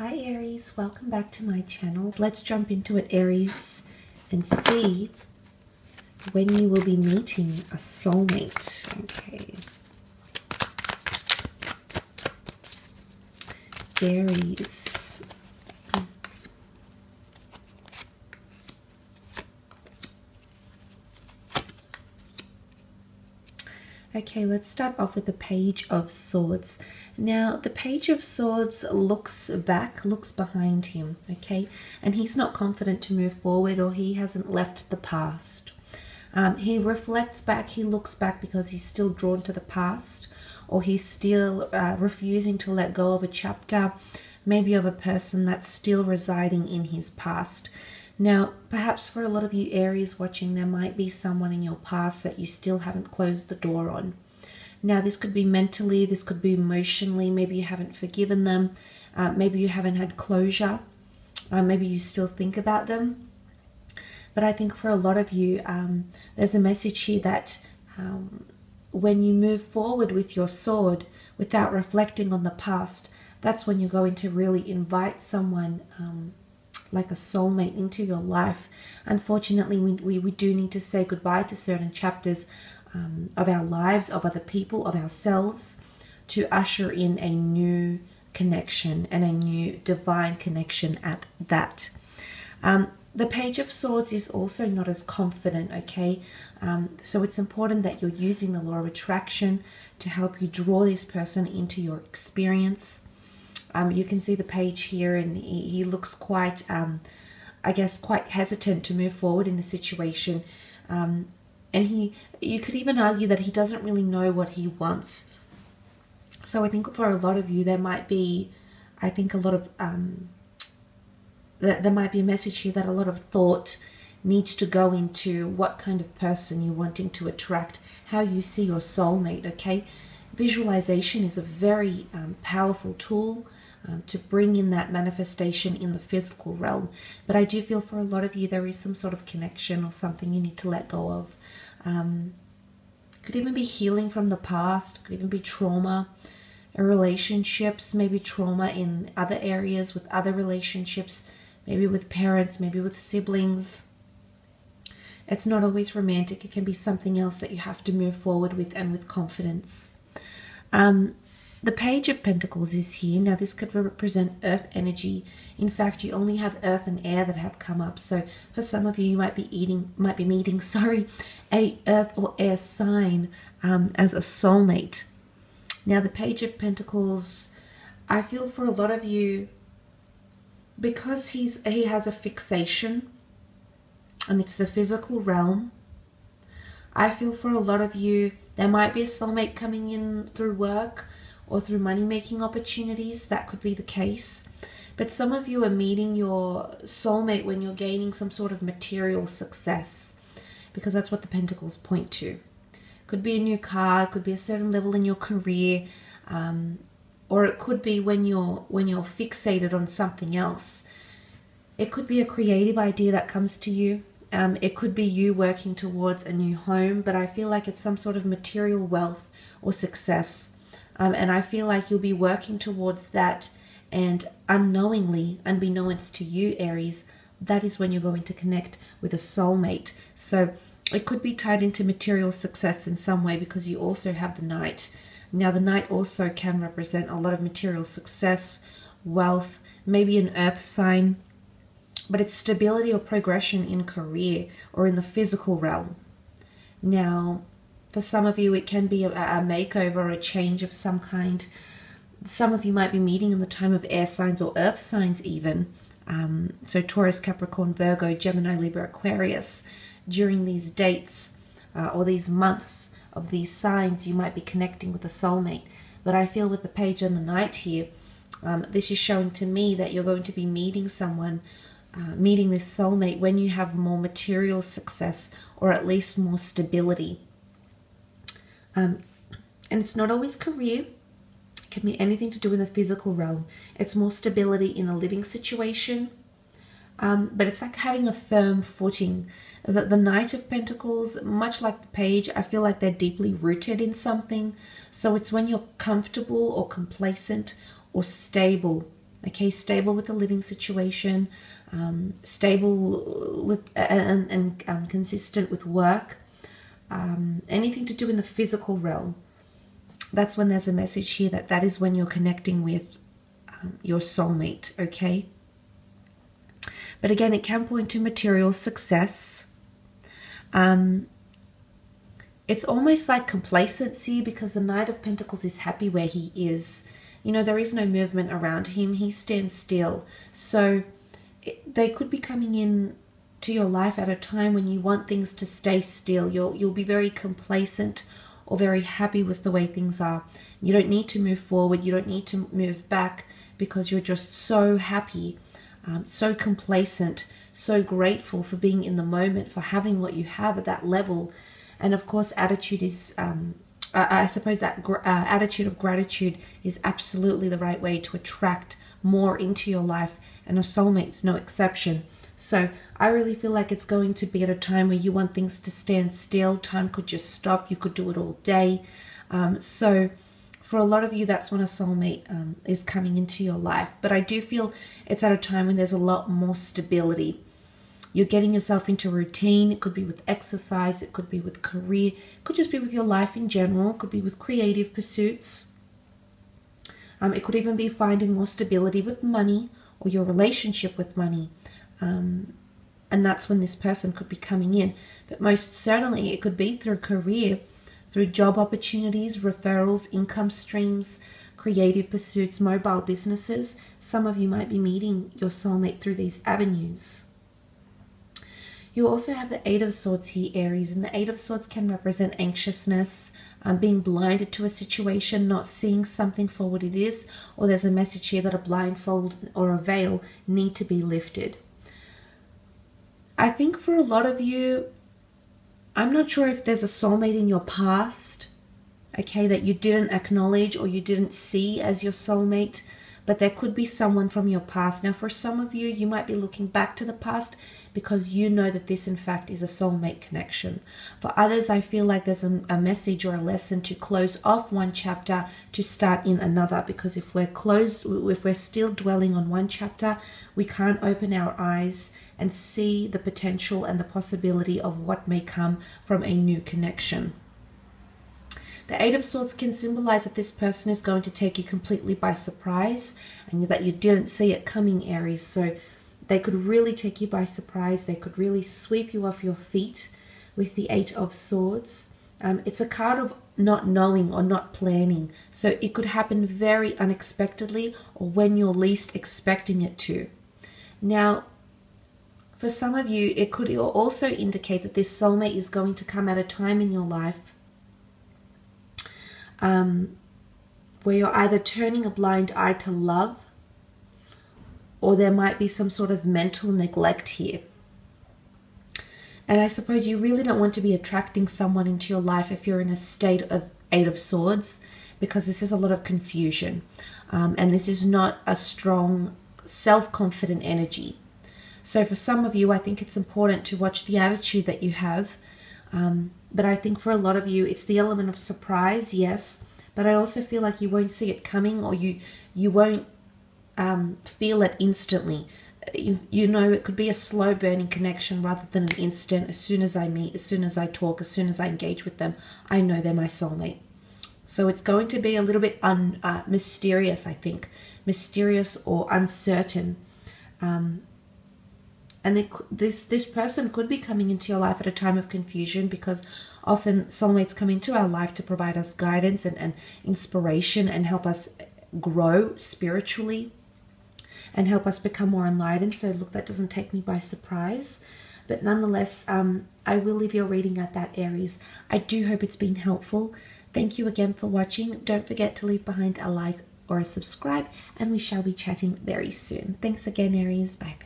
Hi Aries, welcome back to my channel. Let's jump into it Aries and see when you will be meeting a soulmate. Okay. Aries. Okay, let's start off with the Page of Swords. Now, the Page of Swords looks back, looks behind him, okay? And he's not confident to move forward or he hasn't left the past. Um, he reflects back, he looks back because he's still drawn to the past or he's still uh, refusing to let go of a chapter, maybe of a person that's still residing in his past. Now, perhaps for a lot of you Aries watching, there might be someone in your past that you still haven't closed the door on. Now, this could be mentally, this could be emotionally, maybe you haven't forgiven them, uh, maybe you haven't had closure, uh, maybe you still think about them. But I think for a lot of you, um, there's a message here that um, when you move forward with your sword without reflecting on the past, that's when you're going to really invite someone um, like a soulmate into your life. Unfortunately, we, we, we do need to say goodbye to certain chapters um, of our lives, of other people, of ourselves, to usher in a new connection and a new divine connection at that. Um, the Page of Swords is also not as confident, okay? Um, so it's important that you're using the law of attraction to help you draw this person into your experience. Um, you can see the page here, and he, he looks quite, um, I guess, quite hesitant to move forward in a situation. Um, and he, you could even argue that he doesn't really know what he wants. So I think for a lot of you, there might be, I think, a lot of, um, there might be a message here that a lot of thought needs to go into what kind of person you're wanting to attract, how you see your soulmate, okay? Visualization is a very um, powerful tool um, to bring in that manifestation in the physical realm. But I do feel for a lot of you there is some sort of connection or something you need to let go of. Um, could even be healing from the past, could even be trauma relationships, maybe trauma in other areas with other relationships, maybe with parents, maybe with siblings. It's not always romantic, it can be something else that you have to move forward with and with confidence. Um, the Page of Pentacles is here. Now, this could represent earth energy. In fact, you only have earth and air that have come up. So, for some of you, you might be eating, might be meeting, sorry, a earth or air sign um, as a soulmate. Now, the Page of Pentacles, I feel for a lot of you, because he's he has a fixation, and it's the physical realm. I feel for a lot of you, there might be a soulmate coming in through work or through money making opportunities. That could be the case. But some of you are meeting your soulmate when you're gaining some sort of material success because that's what the pentacles point to. Could be a new car, could be a certain level in your career, um, or it could be when you're when you're fixated on something else. It could be a creative idea that comes to you. Um, it could be you working towards a new home, but I feel like it's some sort of material wealth or success um, and I feel like you'll be working towards that, and unknowingly, unbeknownst to you, Aries, that is when you're going to connect with a soulmate. So it could be tied into material success in some way because you also have the Knight. Now, the Knight also can represent a lot of material success, wealth, maybe an earth sign, but it's stability or progression in career or in the physical realm. Now, for some of you, it can be a, a makeover or a change of some kind. Some of you might be meeting in the time of air signs or earth signs, even. Um, so, Taurus, Capricorn, Virgo, Gemini, Libra, Aquarius. During these dates uh, or these months of these signs, you might be connecting with a soulmate. But I feel with the page and the Knight here, um, this is showing to me that you're going to be meeting someone, uh, meeting this soulmate when you have more material success or at least more stability. Um, and it's not always career. It can be anything to do with the physical realm. It's more stability in a living situation. Um, but it's like having a firm footing. The, the Knight of Pentacles, much like the Page, I feel like they're deeply rooted in something. So it's when you're comfortable or complacent or stable Okay, stable with the living situation, um, stable with and, and um, consistent with work, um, anything to do in the physical realm. That's when there's a message here that that is when you're connecting with um, your soulmate. Okay. But again, it can point to material success. Um, it's almost like complacency because the Knight of Pentacles is happy where he is. You know, there is no movement around him. He stands still. So it, they could be coming in to your life at a time when you want things to stay still. You'll you'll be very complacent or very happy with the way things are. You don't need to move forward. You don't need to move back because you're just so happy, um, so complacent, so grateful for being in the moment, for having what you have at that level. And of course, attitude is. Um, I suppose that uh, attitude of gratitude is absolutely the right way to attract more into your life, and a soulmate's no exception. So I really feel like it's going to be at a time where you want things to stand still. Time could just stop. You could do it all day. Um, so for a lot of you, that's when a soulmate um, is coming into your life. But I do feel it's at a time when there's a lot more stability. You're getting yourself into routine. It could be with exercise. It could be with career. It could just be with your life in general. It could be with creative pursuits. Um, it could even be finding more stability with money or your relationship with money. Um, and that's when this person could be coming in. But most certainly, it could be through career, through job opportunities, referrals, income streams, creative pursuits, mobile businesses. Some of you might be meeting your soulmate through these avenues. You also have the Eight of Swords here, Aries, and the Eight of Swords can represent anxiousness, um, being blinded to a situation, not seeing something for what it is, or there's a message here that a blindfold or a veil need to be lifted. I think for a lot of you, I'm not sure if there's a soulmate in your past, okay, that you didn't acknowledge or you didn't see as your soulmate, but there could be someone from your past. Now, for some of you, you might be looking back to the past because you know that this, in fact, is a soulmate connection. For others, I feel like there's a, a message or a lesson to close off one chapter to start in another. Because if we're closed, if we're still dwelling on one chapter, we can't open our eyes and see the potential and the possibility of what may come from a new connection. The Eight of Swords can symbolize that this person is going to take you completely by surprise and that you didn't see it coming, Aries. So they could really take you by surprise. They could really sweep you off your feet with the Eight of Swords. Um, it's a card of not knowing or not planning. So it could happen very unexpectedly or when you're least expecting it to. Now, for some of you, it could also indicate that this soulmate is going to come at a time in your life um, where you're either turning a blind eye to love or there might be some sort of mental neglect here. And I suppose you really don't want to be attracting someone into your life if you're in a state of Eight of Swords, because this is a lot of confusion. Um, and this is not a strong, self confident energy. So, for some of you, I think it's important to watch the attitude that you have. Um, but I think for a lot of you, it's the element of surprise, yes. But I also feel like you won't see it coming or you, you won't um, feel it instantly. You, you know, it could be a slow burning connection rather than an instant. As soon as I meet, as soon as I talk, as soon as I engage with them, I know they're my soulmate. So it's going to be a little bit un, uh, mysterious, I think, mysterious or uncertain. Um, and this this person could be coming into your life at a time of confusion because often soulmates come into our life to provide us guidance and, and inspiration and help us grow spiritually and help us become more enlightened. So, look, that doesn't take me by surprise. But nonetheless, um, I will leave your reading at that, Aries. I do hope it's been helpful. Thank you again for watching. Don't forget to leave behind a like or a subscribe, and we shall be chatting very soon. Thanks again, Aries. Bye.